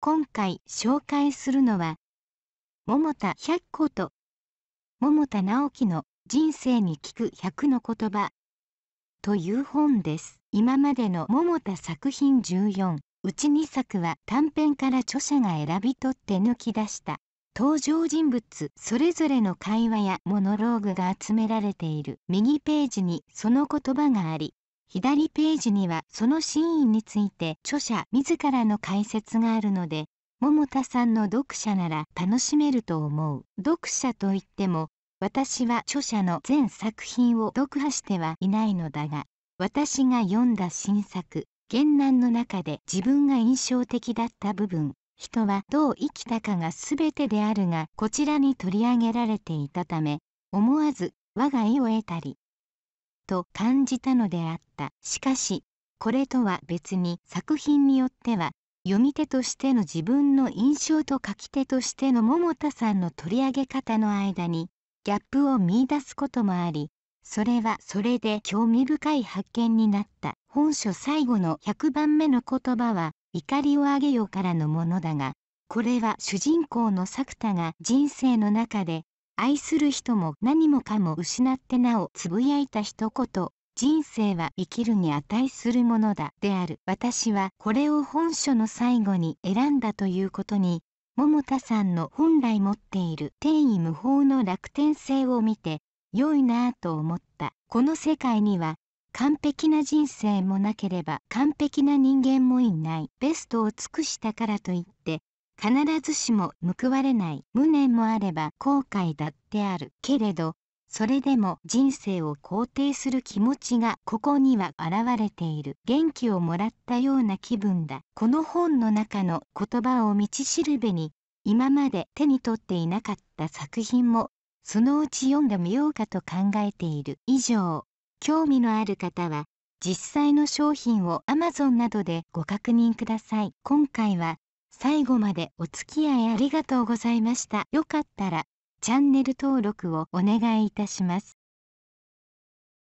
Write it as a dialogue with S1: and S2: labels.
S1: 今回紹介するのは桃田百子と桃田直樹の人生に聞く100の言葉という本です。今までの桃田作品14うち2作は短編から著者が選び取って抜き出した登場人物それぞれの会話やモノローグが集められている。右ページにその言葉があり左ページにはそのシーンについて著者自らの解説があるので桃田さんの読者なら楽しめると思う。読者といっても私は著者の全作品を読破してはいないのだが私が読んだ新作「原難」の中で自分が印象的だった部分人はどう生きたかが全てであるがこちらに取り上げられていたため思わず我が意を得たりと感じたのであった。しかしこれとは別に作品によっては読み手としての自分の印象と書き手としての桃田さんの取り上げ方の間にギャップを見いだすこともありそれはそれで興味深い発見になった。本書最後の100番目の言葉は怒りをあげよからのものだがこれは主人公の作田が人生の中で愛する人も何もかも失ってなおつぶやいた一言。人生は生きるに値するものだである。私はこれを本書の最後に選んだということに桃田さんの本来持っている天意無法の楽天性を見て良いなぁと思った。この世界には完璧な人生もなければ完璧な人間もいない。ベストを尽くしたからといって必ずしも報われない無念もあれば後悔だってあるけれどそれでも人生を肯定する気持ちがここには現れている。元気をもらったような気分だ。この本の中の言葉を道しるべに今まで手に取っていなかった作品もそのうち読んでみようかと考えている。以上。興味のある方は実際の商品を Amazon などでご確認ください。今回は最後までお付き合いありがとうございました。よかったらチャンネル登録をお願いいたします。